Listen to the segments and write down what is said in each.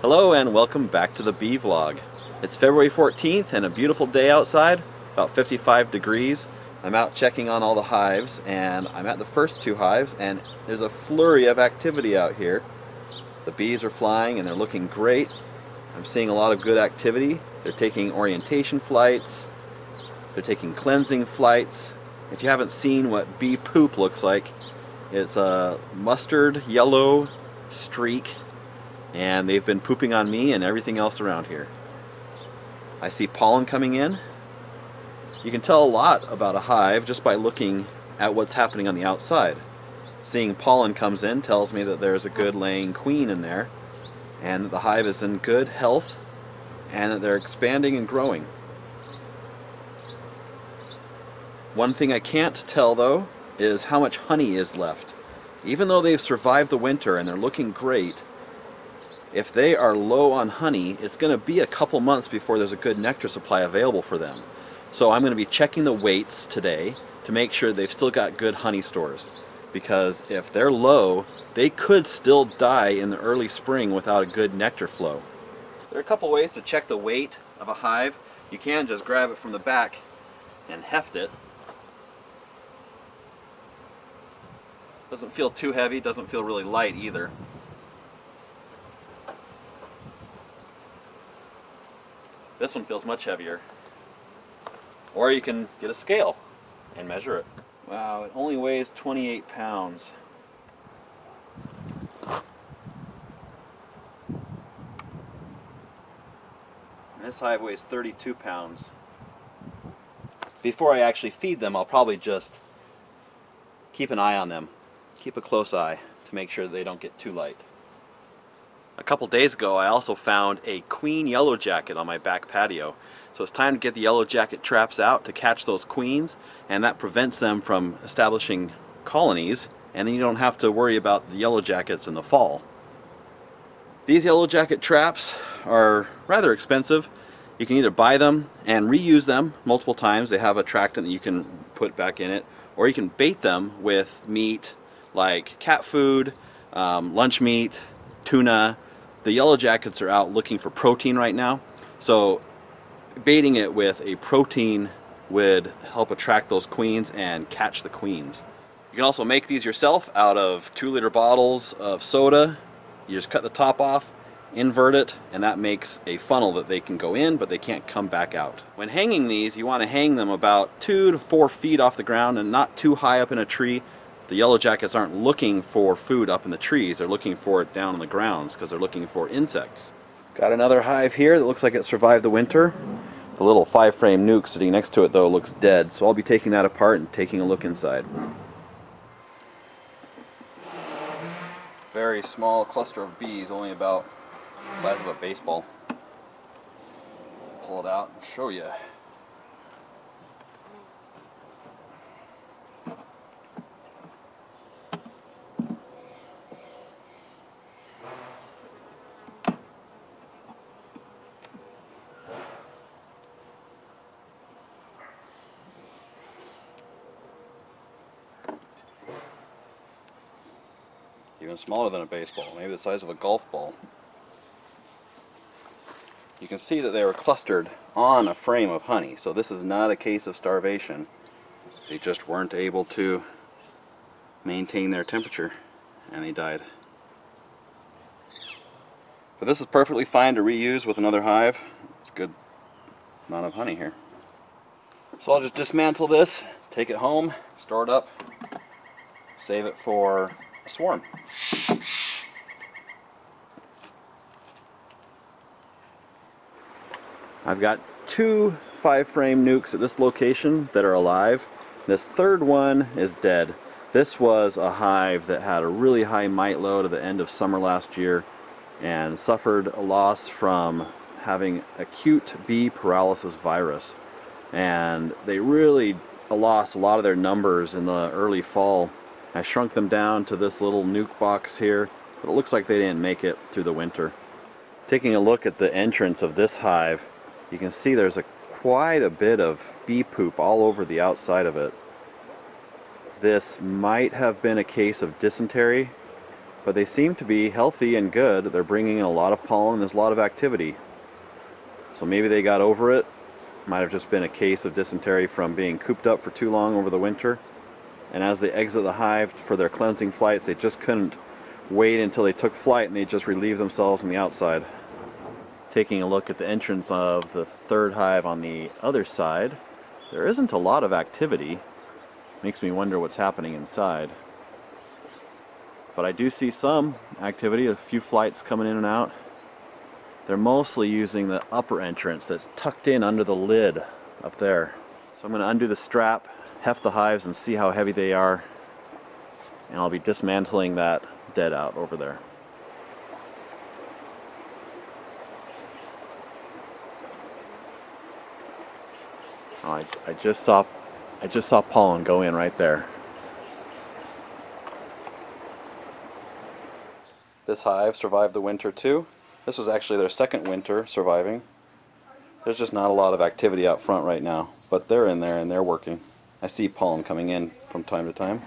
Hello and welcome back to the bee vlog. It's February 14th and a beautiful day outside, about 55 degrees. I'm out checking on all the hives and I'm at the first two hives and there's a flurry of activity out here. The bees are flying and they're looking great. I'm seeing a lot of good activity. They're taking orientation flights, they're taking cleansing flights. If you haven't seen what bee poop looks like, it's a mustard yellow streak and they've been pooping on me and everything else around here. I see pollen coming in. You can tell a lot about a hive just by looking at what's happening on the outside. Seeing pollen comes in tells me that there's a good laying queen in there and that the hive is in good health and that they're expanding and growing. One thing I can't tell though is how much honey is left. Even though they've survived the winter and they're looking great, if they are low on honey, it's going to be a couple months before there's a good nectar supply available for them. So I'm going to be checking the weights today to make sure they've still got good honey stores. Because if they're low, they could still die in the early spring without a good nectar flow. There are a couple ways to check the weight of a hive. You can just grab it from the back and heft it. Doesn't feel too heavy, doesn't feel really light either. This one feels much heavier. Or you can get a scale and measure it. Wow, it only weighs 28 pounds. This hive weighs 32 pounds. Before I actually feed them, I'll probably just keep an eye on them. Keep a close eye to make sure they don't get too light. A couple days ago I also found a queen yellow jacket on my back patio. So it's time to get the yellow jacket traps out to catch those queens and that prevents them from establishing colonies and then you don't have to worry about the yellow jackets in the fall. These yellow jacket traps are rather expensive. You can either buy them and reuse them multiple times. They have a attractant that you can put back in it or you can bait them with meat like cat food, um, lunch meat, tuna, the yellow jackets are out looking for protein right now. So baiting it with a protein would help attract those queens and catch the queens. You can also make these yourself out of two liter bottles of soda. You just cut the top off, invert it, and that makes a funnel that they can go in, but they can't come back out. When hanging these, you want to hang them about two to four feet off the ground and not too high up in a tree the yellow jackets aren't looking for food up in the trees, they're looking for it down on the grounds because they're looking for insects. Got another hive here that looks like it survived the winter. The little five frame nuc sitting next to it though looks dead, so I'll be taking that apart and taking a look inside. Very small cluster of bees, only about the size of a baseball. Pull it out and show you. Smaller than a baseball, maybe the size of a golf ball. You can see that they were clustered on a frame of honey, so this is not a case of starvation. They just weren't able to maintain their temperature and they died. But this is perfectly fine to reuse with another hive. It's a good amount of honey here. So I'll just dismantle this, take it home, store it up, save it for swarm. I've got two five frame nucs at this location that are alive. This third one is dead. This was a hive that had a really high mite load at the end of summer last year and suffered a loss from having acute bee paralysis virus. And they really lost a lot of their numbers in the early fall I shrunk them down to this little nuc box here, but it looks like they didn't make it through the winter. Taking a look at the entrance of this hive, you can see there's a quite a bit of bee poop all over the outside of it. This might have been a case of dysentery, but they seem to be healthy and good. They're bringing in a lot of pollen, there's a lot of activity. So maybe they got over it. Might have just been a case of dysentery from being cooped up for too long over the winter. And as they exit the hive for their cleansing flights, they just couldn't wait until they took flight and they just relieved themselves on the outside. Taking a look at the entrance of the third hive on the other side, there isn't a lot of activity. Makes me wonder what's happening inside. But I do see some activity, a few flights coming in and out. They're mostly using the upper entrance that's tucked in under the lid up there. So I'm going to undo the strap, heft the hives and see how heavy they are. And I'll be dismantling that dead out over there. Oh, I, I just saw I just saw pollen go in right there. This hive survived the winter too. This was actually their second winter surviving. There's just not a lot of activity out front right now, but they're in there and they're working. I see pollen coming in from time to time.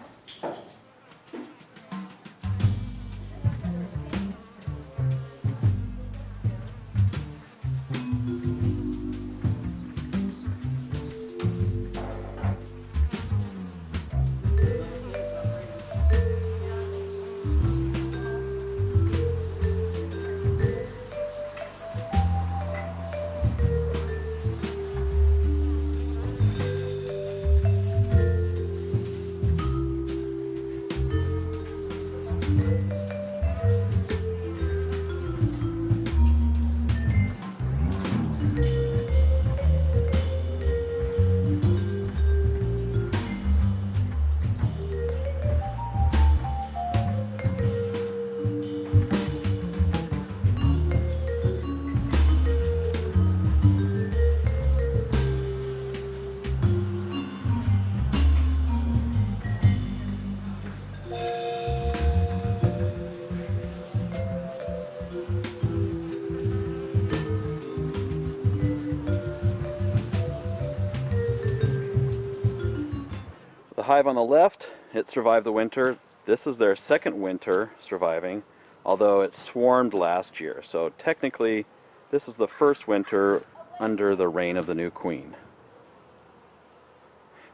Hive on the left, it survived the winter. This is their second winter surviving, although it swarmed last year. So technically, this is the first winter under the reign of the new queen.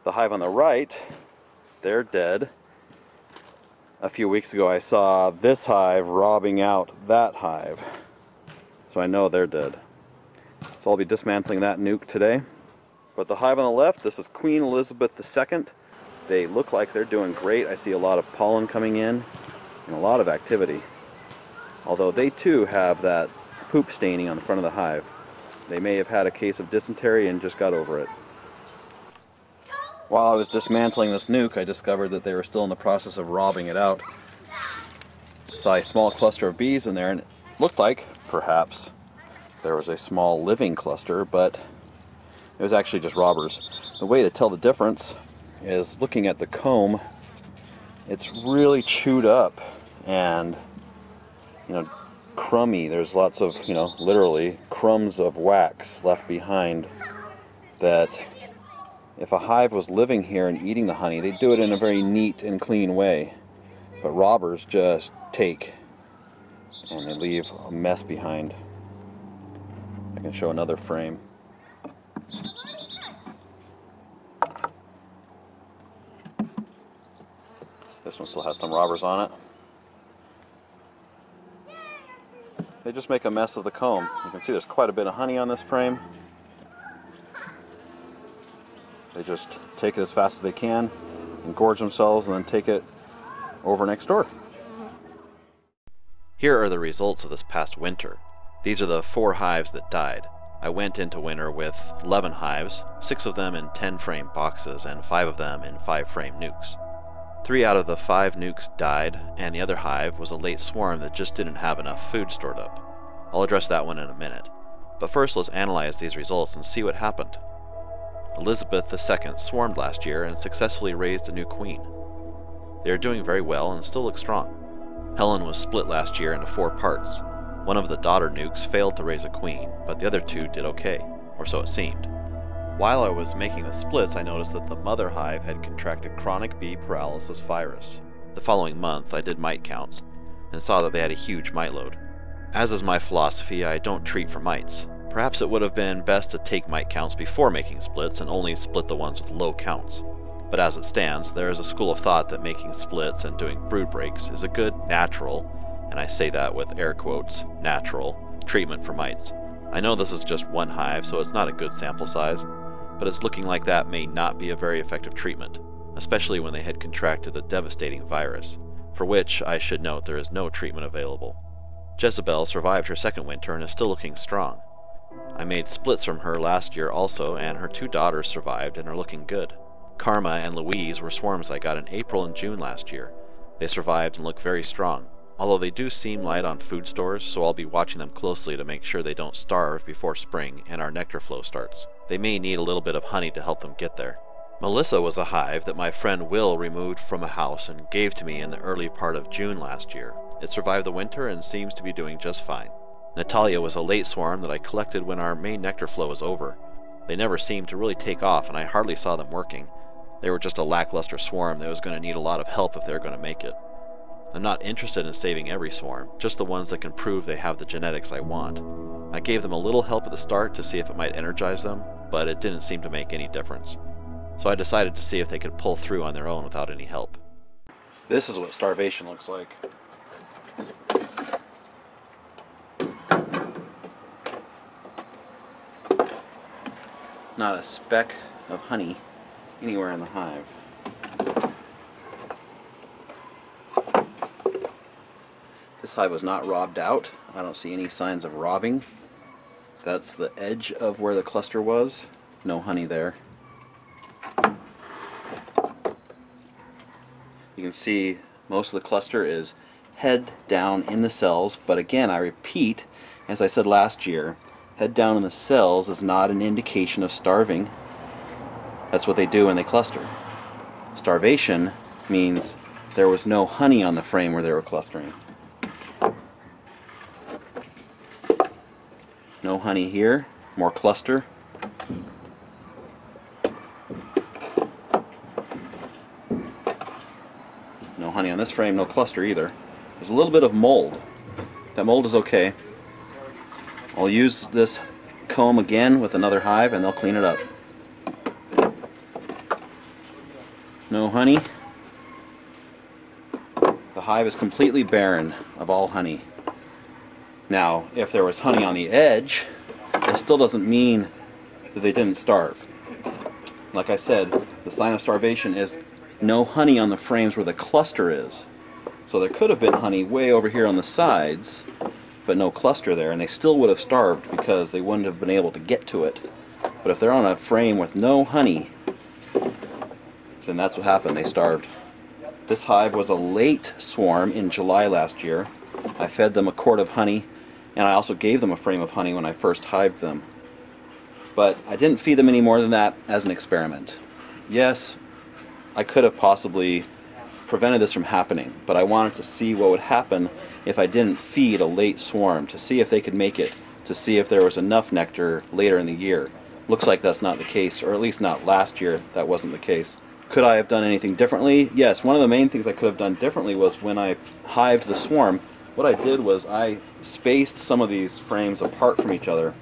The hive on the right, they're dead. A few weeks ago I saw this hive robbing out that hive. So I know they're dead. So I'll be dismantling that nuc today. But the hive on the left, this is Queen Elizabeth II. They look like they're doing great. I see a lot of pollen coming in and a lot of activity. Although they too have that poop staining on the front of the hive. They may have had a case of dysentery and just got over it. While I was dismantling this nuc, I discovered that they were still in the process of robbing it out. Saw a small cluster of bees in there and it looked like, perhaps, there was a small living cluster, but it was actually just robbers. The way to tell the difference is looking at the comb, it's really chewed up and, you know, crummy. There's lots of, you know, literally crumbs of wax left behind that if a hive was living here and eating the honey, they'd do it in a very neat and clean way. But robbers just take and they leave a mess behind. I can show another frame. This one still has some robbers on it. They just make a mess of the comb. You can see there's quite a bit of honey on this frame. They just take it as fast as they can, engorge themselves, and then take it over next door. Here are the results of this past winter. These are the four hives that died. I went into winter with 11 hives, six of them in 10 frame boxes, and five of them in 5 frame nucs. Three out of the five nucs died, and the other hive was a late swarm that just didn't have enough food stored up. I'll address that one in a minute. But first let's analyze these results and see what happened. Elizabeth II swarmed last year and successfully raised a new queen. They are doing very well and still look strong. Helen was split last year into four parts. One of the daughter nucs failed to raise a queen, but the other two did okay, or so it seemed. While I was making the splits, I noticed that the mother hive had contracted chronic bee paralysis virus. The following month, I did mite counts. and saw that they had a huge mite load. As is my philosophy, I don't treat for mites. Perhaps it would have been best to take mite counts before making splits and only split the ones with low counts. But as it stands, there is a school of thought that making splits and doing brood breaks is a good natural, and I say that with air quotes, natural, treatment for mites. I know this is just one hive, so it's not a good sample size, but it's looking like that may not be a very effective treatment, especially when they had contracted a devastating virus, for which I should note there is no treatment available. Jezebel survived her second winter and is still looking strong. I made splits from her last year also, and her two daughters survived and are looking good. Karma and Louise were swarms I got in April and June last year. They survived and look very strong although they do seem light on food stores, so I'll be watching them closely to make sure they don't starve before spring and our nectar flow starts. They may need a little bit of honey to help them get there. Melissa was a hive that my friend Will removed from a house and gave to me in the early part of June last year. It survived the winter and seems to be doing just fine. Natalia was a late swarm that I collected when our main nectar flow was over. They never seemed to really take off and I hardly saw them working. They were just a lackluster swarm that was going to need a lot of help if they were going to make it. I'm not interested in saving every swarm, just the ones that can prove they have the genetics I want. I gave them a little help at the start to see if it might energize them, but it didn't seem to make any difference. So I decided to see if they could pull through on their own without any help. This is what starvation looks like. Not a speck of honey anywhere in the hive. This hive was not robbed out. I don't see any signs of robbing. That's the edge of where the cluster was. No honey there. You can see most of the cluster is head down in the cells, but again, I repeat, as I said last year, head down in the cells is not an indication of starving. That's what they do when they cluster. Starvation means there was no honey on the frame where they were clustering. No honey here, more cluster. No honey on this frame, no cluster either. There's a little bit of mold. That mold is okay. I'll use this comb again with another hive and they'll clean it up. No honey. The hive is completely barren of all honey. Now, if there was honey on the edge, it still doesn't mean that they didn't starve. Like I said, the sign of starvation is no honey on the frames where the cluster is. So there could have been honey way over here on the sides, but no cluster there, and they still would have starved because they wouldn't have been able to get to it. But if they're on a frame with no honey, then that's what happened, they starved. This hive was a late swarm in July last year. I fed them a quart of honey and I also gave them a frame of honey when I first hived them. But I didn't feed them any more than that as an experiment. Yes, I could have possibly prevented this from happening, but I wanted to see what would happen if I didn't feed a late swarm, to see if they could make it, to see if there was enough nectar later in the year. Looks like that's not the case, or at least not last year, that wasn't the case. Could I have done anything differently? Yes, one of the main things I could have done differently was when I hived the swarm, what I did was I spaced some of these frames apart from each other,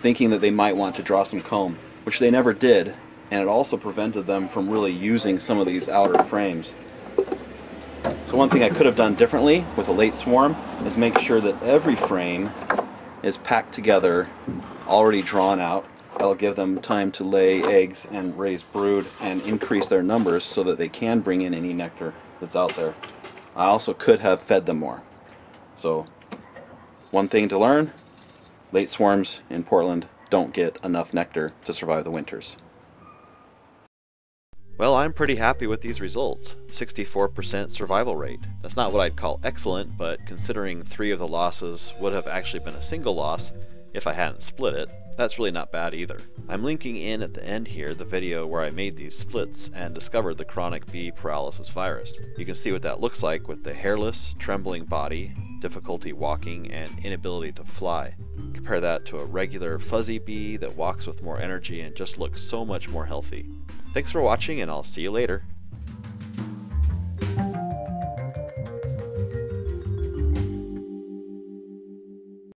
thinking that they might want to draw some comb, which they never did, and it also prevented them from really using some of these outer frames. So one thing I could have done differently with a late swarm is make sure that every frame is packed together, already drawn out. That'll give them time to lay eggs and raise brood and increase their numbers so that they can bring in any nectar that's out there. I also could have fed them more. So one thing to learn, late swarms in Portland don't get enough nectar to survive the winters. Well, I'm pretty happy with these results. 64% survival rate. That's not what I'd call excellent, but considering three of the losses would have actually been a single loss if I hadn't split it, that's really not bad either. I'm linking in at the end here the video where I made these splits and discovered the chronic bee paralysis virus. You can see what that looks like with the hairless, trembling body, difficulty walking, and inability to fly. Compare that to a regular fuzzy bee that walks with more energy and just looks so much more healthy. Thanks for watching and I'll see you later.